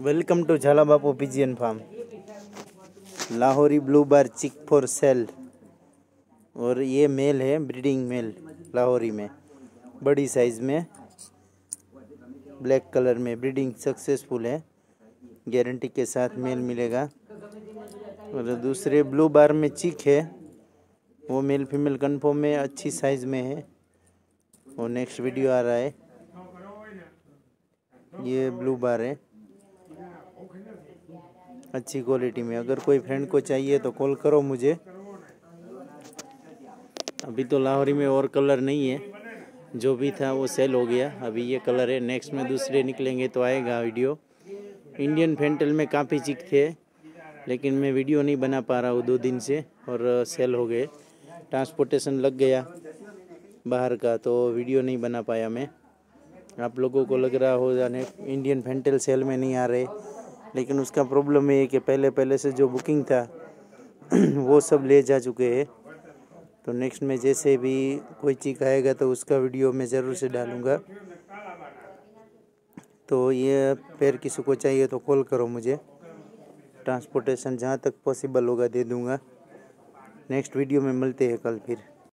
Welcome to Jhala Bapu pigeon farm Lahori blue bar chick for sale और ये mail है breeding mail Lahori में. बड़ी साइज़ में ब्लैक कलर में ब्रीडिंग सक्सेसफुल है. गारंटी के साथ मेल मिलेगा. और दूसरे ब्लू बार में चिक है. वो मेल फीमेल कन्फर्म में अच्छी साइज़ में है. और नेक्स्ट वीडियो आ रहा है. ये ब्लू बार है. अच्छी क्वालिटी में। अगर कोई फ्रेंड को चाहिए तो कॉल करो मुझे। अभी तो लाहौरी में और कलर नहीं है। जो भी था वो सेल हो गया। अभी ये कलर है। नेक्स्ट में दूसरे निकलेंगे तो आएगा वीडियो इंडियन फेंटल में काफ़ी चिक थे लेकिन मैं वीडियो नहीं बना पा रहा हूँ दो दिन से और सेल हो गए। ट्रांसपोर्टेशन लग गया बाहर का तो वीडियो नहीं बना पाया मैं। आप लोगों को लग रहा हो जाने इंडियन फेंटल सेल में नहीं आ रहे। लेकिन उसका प्रॉब्लम ये है कि पहले पहले से जो बुकिंग था, वो सब ले जा चुके हैं। तो नेक्स्ट में जैसे भी कोई चीज़ आएगा तो उसका वीडियो मैं ज़रूर से डालूँगा। तो ये पैर किसी को चाहिए तो कॉल करो मुझे। ट्रांसपोर्टेशन जहाँ तक पॉसिबल होगा दे दूँगा। नेक्स्ट वीडियो में मिलते हैं कल फिर।